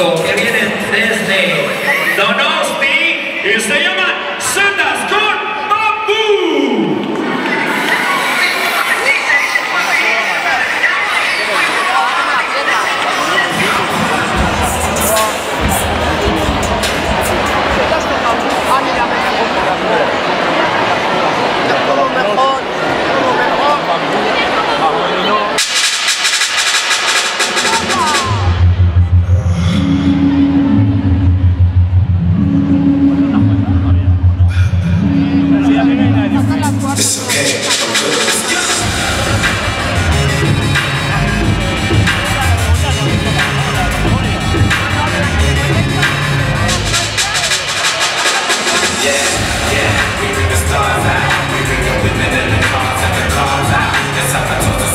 Grazie.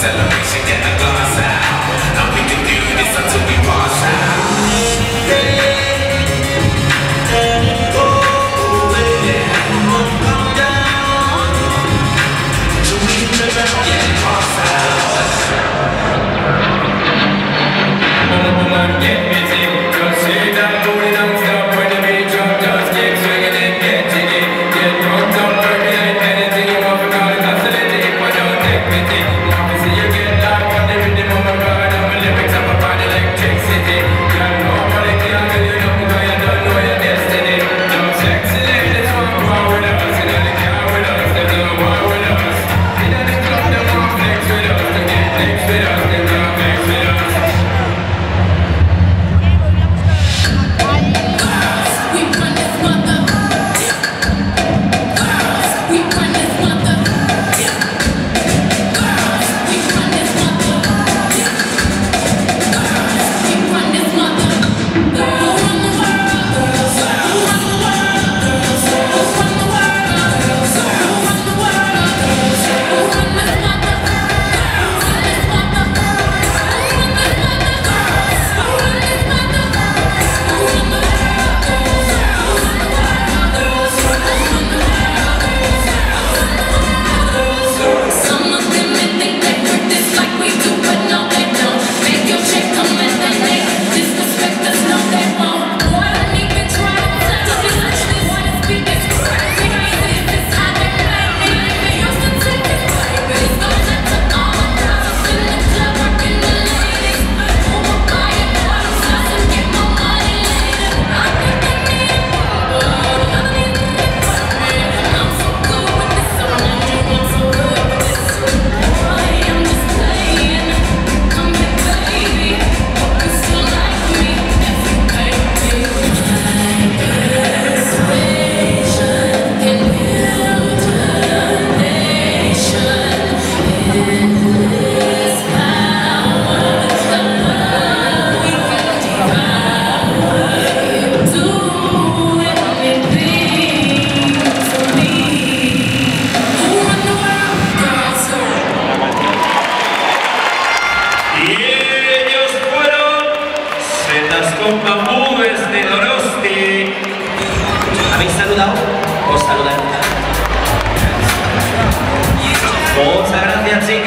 celebrate. las compamudes de Dorosti. ¿Habéis saludado? Os saludan. Muchas gracias, chicos.